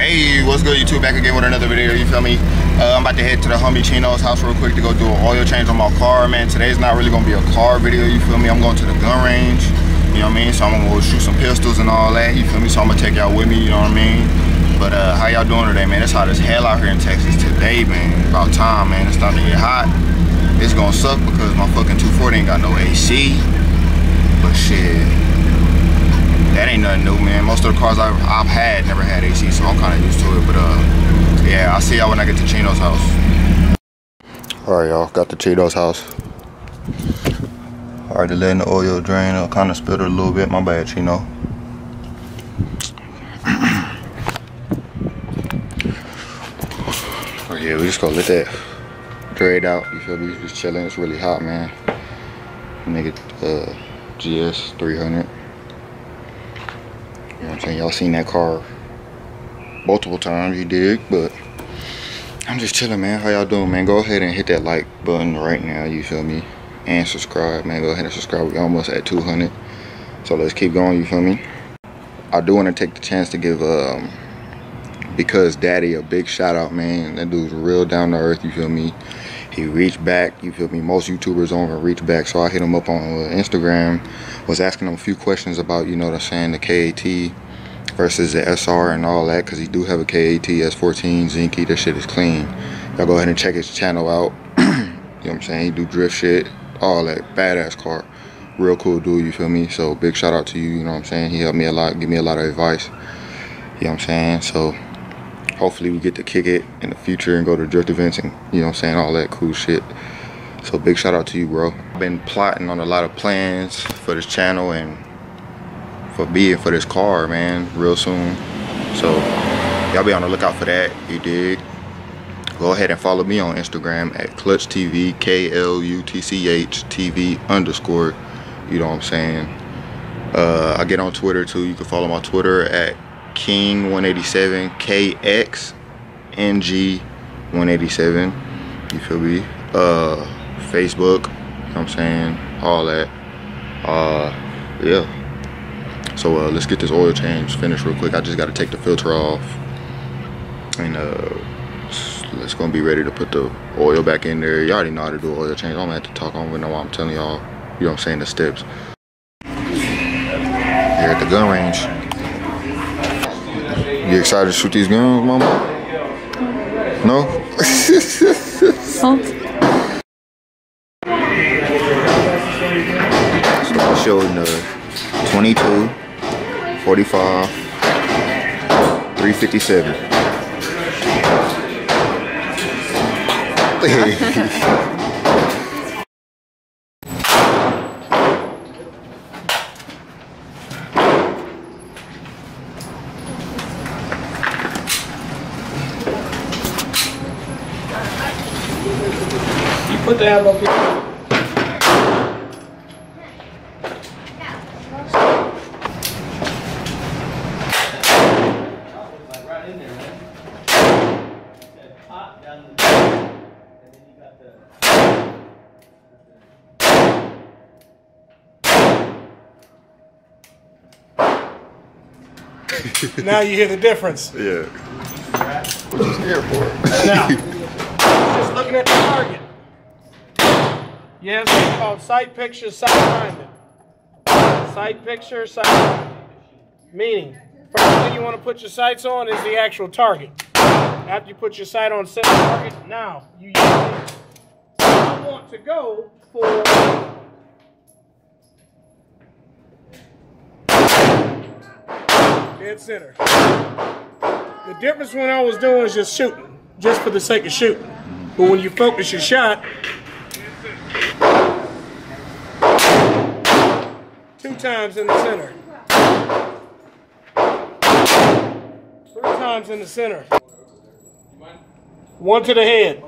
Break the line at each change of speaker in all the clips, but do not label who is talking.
Hey, what's good YouTube? Back again with another video, you feel me? Uh, I'm about to head to the homie Chino's house real quick to go do an oil change on my car, man. Today's not really gonna be a car video, you feel me? I'm going to the gun range, you know what I mean? So I'm gonna go shoot some pistols and all that, you feel me? So I'm gonna take y'all with me, you know what I mean? But uh, how y'all doing today, man? It's hot as hell out here in Texas today, man. About time, man. It's starting to get hot. It's gonna suck because my fucking 240 ain't got no AC. But shit, that ain't nothing new, man. Most of the cars I've, I've had never had AC, so I'm kind of used to it. But uh, yeah, I'll see y'all when I get to Chino's house. All right, y'all, got to Chino's house. To letting the oil drain. I kind of spilled it a little bit. My bad, Chino. Oh yeah, we just gonna let that drain out. You feel me? Just chilling. It's really hot, man. Nigga, uh, GS 300. I'm saying? Y'all seen that car multiple times, you dig? But I'm just chilling, man. How y'all doing, man? Go ahead and hit that like button right now, you feel me? And subscribe, man. Go ahead and subscribe. we almost at 200. So let's keep going, you feel me? I do want to take the chance to give um because daddy a big shout out man that dude's real down to earth you feel me he reached back you feel me most youtubers don't even reach back so i hit him up on uh, instagram was asking him a few questions about you know what i'm saying the KA-T versus the sr and all that because he do have a KA-T s14 zenki that shit is clean. Y'all go ahead and check his channel out. You know what i'm saying? He do drift shit all that badass car. Real cool dude you feel me? So big shout out to you you know what i'm saying? He helped me a lot give me a lot of advice. You know what i'm saying? So hopefully we get to kick it in the future and go to drift events and you know what I'm saying all that cool shit. So big shout out to you bro. I've been plotting on a lot of plans for this channel and for being for this car man real soon so y'all be on the lookout for that you dig go ahead and follow me on Instagram at Klutch TV K-L-U-T-C-H TV underscore you know what I'm saying uh, I get on Twitter too you can follow my Twitter at King 187 KX NG 187. You feel me? Uh, Facebook. You know what I'm saying? All that. Uh, yeah. So uh, let's get this oil change finished real quick. I just got to take the filter off, and uh, let's gonna be ready to put the oil back in there. You already know how to do oil change. I don't have to talk on with no. I'm telling y'all. You know what I'm saying? The steps. Here at the gun range. You excited to shoot these guns, mama? No? so showing the 22, 45, 357.
Put the ammo now you hear the difference.
Yeah. What you scared for?
now, just looking at the target. You have something called sight picture, sight finding. Sight picture, sight finding. Meaning, first thing you want to put your sights on is the actual target. After you put your sight on set target, now you use it. You want to go for dead center. The difference when I was doing is just shooting, just for the sake of shooting. But when you focus your shot, Two times in the center. Three times in the center. One to the head.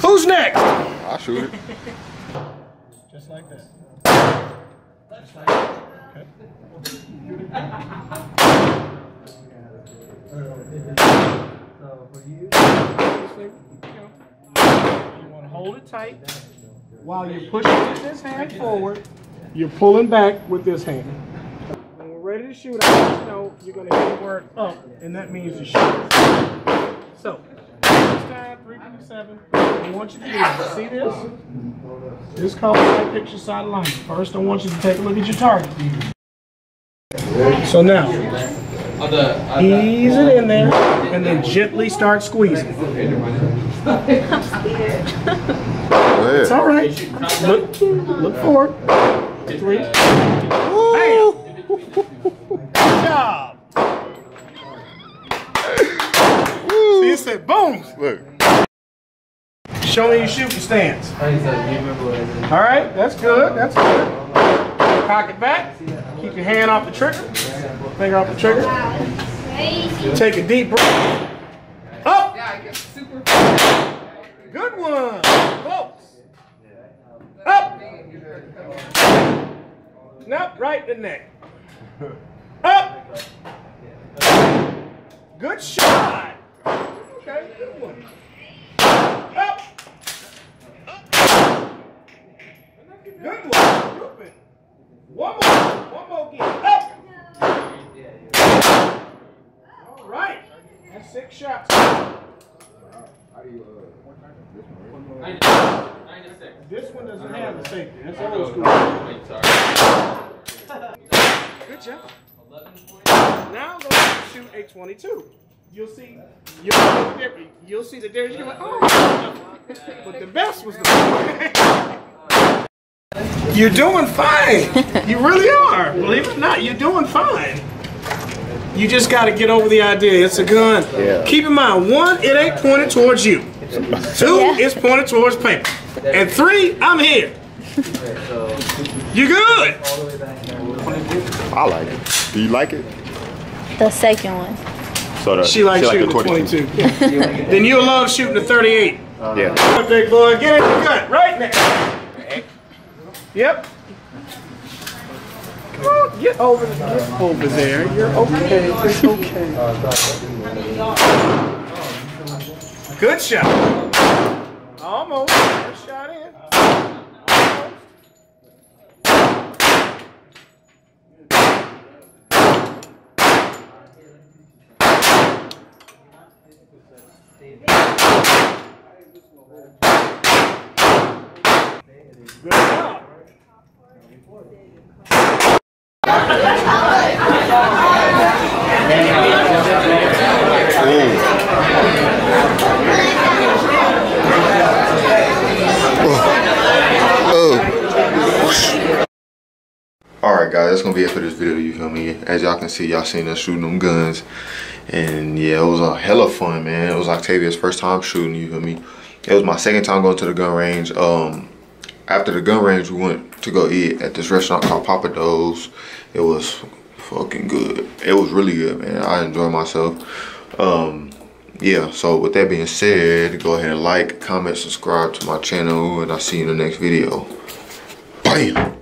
Who's next?
I'll shoot it.
Just like that. Just like that. Okay. So for you, you want to hold it tight. while you're pushing with this hand forward, you're pulling back with this hand. When we're ready to shoot, I want you to know you're going to hit the word up, and that means to shoot. So, this time, 357, I want you to do this. See this? This called side picture side alignment. First, I want you to take a look at your target. So now, ease it in there, and then gently start squeezing.
Go
It's all right. Look, look forward. Three. Bam! Good job. Said boom.
Look.
Show me your shooting stance. All right, that's good. That's good. Cock it back. Keep your hand off the trigger. Finger off the trigger. Take a deep breath. Up. Good one. Close. Up. Nope, right in the neck. Up. Good shot. Okay, good one. Up. Good one. Stupid. One more. One more. Up. All right. That's six shots. This one doesn't have the safety. That's old school. Good job. Now go ahead and shoot a 22. You'll see. You'll see the difference. You'll see the difference. You're like, oh. But the best was the. You're doing fine. You really are. Believe it or not, you're doing fine. You just got to get over the idea. It's a gun.
Yeah.
Keep in mind, one, it ain't pointed towards you. Two,
Yeah.
it's pointed towards paper. And three, I'm here. You good?
I like it. Do you like it?
The second one.
So the,
She likes
like
shooting
the
the 22. then you'll love shooting the 38.
Yeah.
Come on, big boy, get in the gut right now. Yep. Come get over, get over there. You're okay. It's okay. Good shot. Almost.
Alright guys, that's gonna be it for this video, you feel me? As y'all can see, y'all seen us shooting them guns. And yeah, it was a hella fun, man. It was Octavia's first time shooting, you feel me? It was my second time going to the gun range. Um, after the gun range, we went to go eat at this restaurant called Pappadeaux's. It was fucking good. It was really good, man. I enjoyed myself. Um, yeah, so with that being said, go ahead and like, comment, subscribe to my channel, and I'll see you in the next video. Bam!